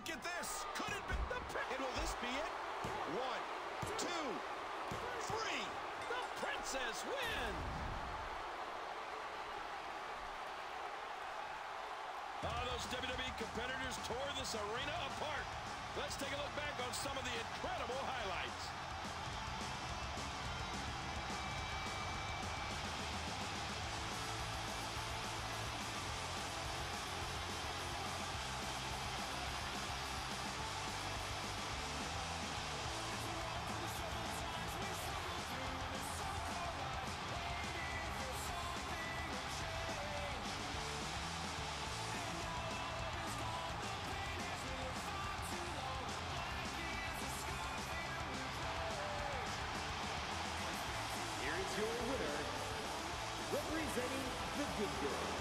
look at this. Could it be the And will this be it? One, two, three. The Princess wins. Oh, those WWE competitors tore this arena apart. Let's take a look back on some of the incredible. representing the Good Girls.